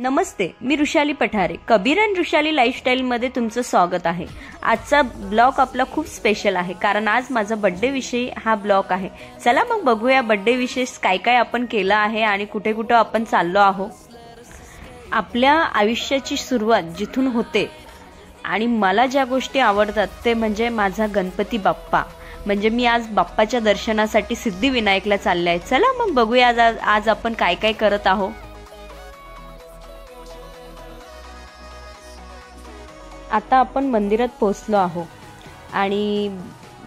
नमस्ते मी ऋषाली पठारे. कबीर अँड ऋषाली लाईफस्टाईलमध्ये तुमचं स्वागत आहे. आजचा ब्लॉग आपला खूप स्पेशल आहे कारण आज माझा बड्डे विषयी हा ब्लॉग आहे. चला मग बघूया बड्डेविषयी काय काय आपण केलं आहे आणि कुठे कुठं आपण चाललो आहो आपल्या आयुष्याची सुरुवात जिथून होते आणि मला ज्या गोष्टी आवडतात ते म्हणजे माझा गणपती बाप्पा. म्हणजे मी आज बाप्पाच्या दर्शनासाठी सिद्धिविनायकला चालले आहे. चला मग बघूया आज आज आपण काय काय करत आहोत. आता आपण मंदिरात पोचलो आहो आणि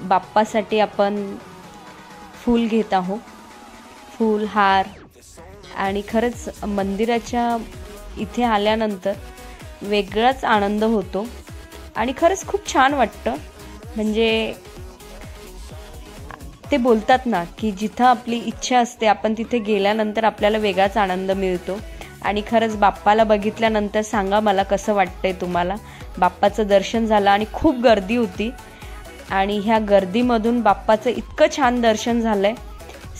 बाप्पासाठी आपण फूल घेत आहोत. फूल हार आणि खरंच मंदिराच्या इथे आल्यानंतर वेगळाच आनंद होतो आणि खरंच खूप छान वाटतं. म्हणजे ते बोलतात ना की जिथं आपली इच्छा असते आपण तिथे गेल्यानंतर आपल्याला वेगळाच आनंद मिळतो. आणि खरंच बाप्पाला बघितल्यानंतर सांगा मला कसं वाटतंय तुम्हाला. बाप्पाचं दर्शन झालं आणि खूप गर्दी होती. आणि ह्या गर्दीमधून बाप्पाचं इतकं छान दर्शन झालंय.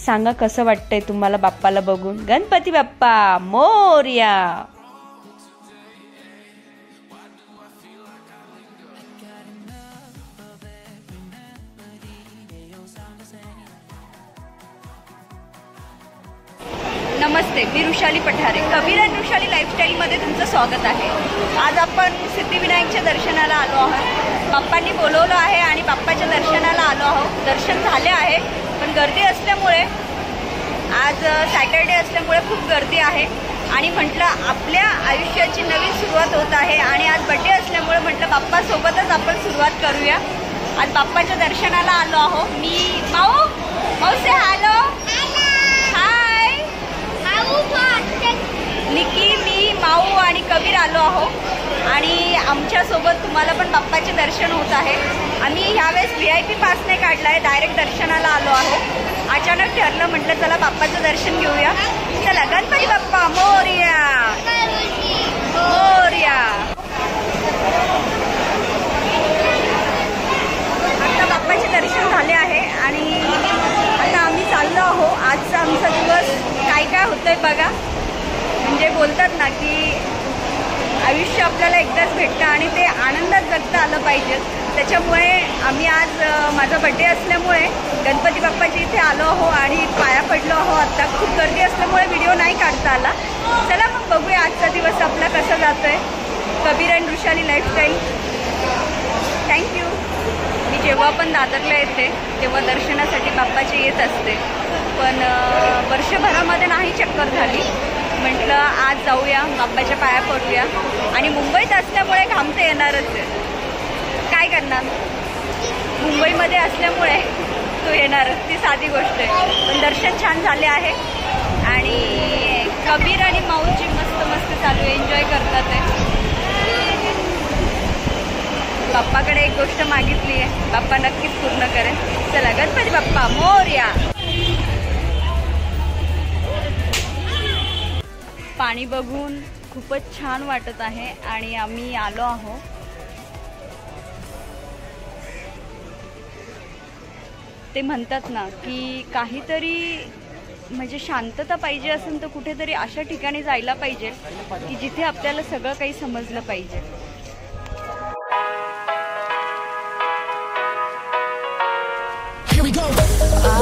सांगा कसं वाटतंय तुम्हाला बाप्पाला बघून. गणपती बाप्पा मोर्या! नमस्ते मी ऋषाली पठारे. कबीर अँड ऋषाली लाईफस्टाईलमध्ये तुमचं स्वागत आहे. आज आपण सिद्धिविनायकच्या दर्शनाला आलो आहोत. बाप्पांनी बोलवलं आहे आणि बाप्पाच्या दर्शनाला आलो आहोत. दर्शन झाले आहे पण गर्दी असल्यामुळे आज सॅटर्डे असल्यामुळे खूप गर्दी आहे. आणि म्हटलं आपल्या आयुष्याची नवीन सुरुवात होत आहे आणि आज बड्डे असल्यामुळे म्हटलं बाप्पासोबतच आपण सुरुवात करूया. आज बाप्पाच्या दर्शनाला आलो आहो मी माऊ माऊ से हॅलो हाय निकी मी माऊ आणि कबीर आलो आहो आणि आमच्यासोबत तुम्हाला पण बाप्पाचे दर्शन होत आहे. आम्ही ह्यावेळेस व्ही आय पी पास नाही काढला आहे डायरेक्ट दर्शनाला आलो आहो अचानक ठरलं म्हटलं चला बाप्पाचं दर्शन घेऊया. चला गणपती बाप्पा मोर्या! मोर्या आता बाप्पाचे दर्शन झाले आहे आणि आता आम्ही चाललो आहो आजचा आमचा दिवस काय काय होतंय बघा म्हणजे बोलतात ना की आयुष्य आपल्याला एकदाच भेटतं आणि ते आनंदात जगता आलं पाहिजे. त्याच्यामुळे आम्ही आज माझा बड्डे असल्यामुळे गणपती बाप्पाच्या इथे आलो आहो आणि पाया पडलो आहो आत्ता. खूप गर्दी असल्यामुळे व्हिडिओ नाही काढता आला. चला मग बघूया आजचा दिवस आपला कसा जातो आहे Kabir and Rishali lifestyle thank you मी जेव्हा पण दादरला येते तेव्हा दर्शनासाठी बाप्पाची येत असते. पण वर्षभरामध्ये नाही चक्कर झाली. म्हटलं आज जाऊया बाप्पाच्या पाया पडूया. आणि मुंबईत असल्यामुळे घाम तर येणारच आहे. काय करणार? मुंबईमध्ये असल्यामुळे तो येणारच ती साधी गोष्ट आहे. पण दर्शन छान झाले आहे. आणि कबीर आणि माऊची मस्त मस्त चालू आहे. एन्जॉय करतात आहे बाप्पाकडे एक गोष्ट मागितली आहे. बाप्पा नक्कीच पूर्ण करेल चला गणपती बाप्पा मोर्या. पाणी बघून खूपच छान वाटत आहे आणि आम्ही आलो आहोत. ते म्हणतात ना की काहीतरी म्हणजे शांतता पाहिजे असेल तर कुठेतरी अशा ठिकाणी जायला पाहिजे की जिथे आपल्याला सगळं काही समजलं पाहिजे.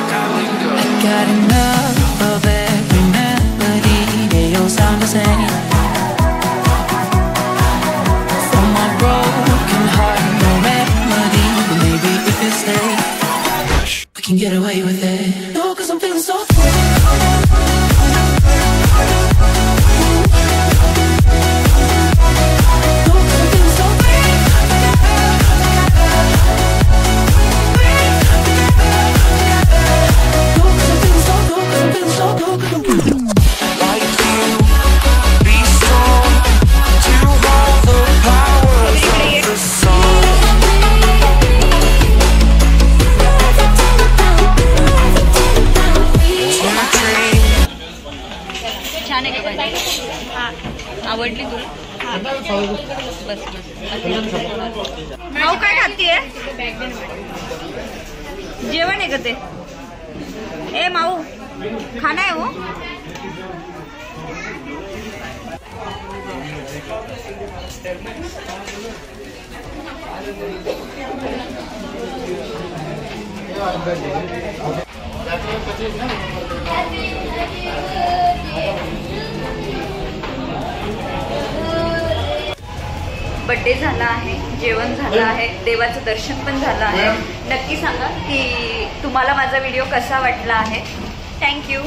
I got enough of every melody They all sound the same. For my broken heart, no remedy Maybe if you stay. Can get away with it. छान आहे का भाजी हा. आवडली तुला? बस बस. भाऊ काय खातीये? जेवण आहे का ते? ए माऊ खाना आहे हो. बड्डे झाला आहे जेवण झालं आहे देवाचं दर्शन पण झालं आहे. नक्की सांगा की तुम्हाला माझा व्हिडिओ कसा वाटला आहे? थँक्यू